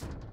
you